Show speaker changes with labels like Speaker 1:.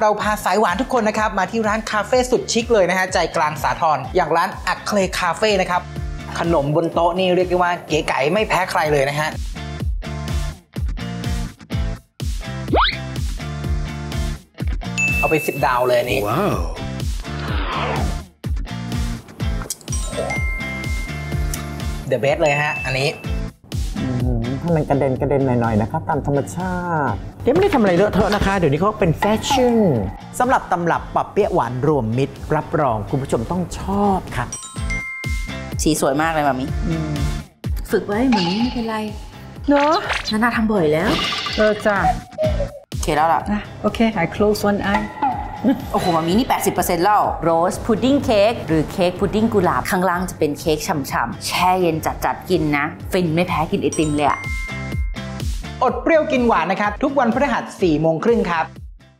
Speaker 1: เราพาสายหวานทุกคนนะครับมาที่ร้านคาเฟ่สุดชิคเลยนะฮะใจกลางสาทรอย่างร้านอักเคลคาเฟ่นะครับขนมบนโต๊ะนี่เรียกได้ว่าเก๋ไก๋ไม่แพ้ใครเลยนะฮะเอาไปสิบดาวเลยอันนี่
Speaker 2: Wow.
Speaker 1: เดอะเบสเลยฮะ อันนี้
Speaker 3: อืม ให้มันกระเด็นกระเด็นหน่อยๆนะครับตามธรรมชาติเดี๋ยวไม่ได้ทำอะไรเลอะเทอะนะคะ เดี๋ยวนี้เขาเป็นแฟชั่นสำหรับตำรับปะเปี๊ยะหวานรวมมิตร รับรองคุณผู้ชมต้องชอบค่ะ
Speaker 4: สีสวยมากเลยมามี้ฝึกไว้เหมือนนี้ไม่เป็นไร
Speaker 5: เนอะ
Speaker 4: นานาทำบ่อยแล้ว
Speaker 5: เออจ้ะ
Speaker 4: โอเคแล้วล่ะ
Speaker 5: อะโอเค I close one eye
Speaker 4: โอ้โหมามีนี่ 80%แล้ว rose pudding cake หรือเค้กพุดดิ้งกุหลาบ ข้างล่างจะเป็นเค้กฉ่ำๆ แช่เย็นจัดๆ กินนะ ฟินไม่แพ้กินไอติมเลยอะ
Speaker 1: อดเปรี้ยวกินหวานนะครับ ทุกวันพฤหัส4โมงครึ่งครับ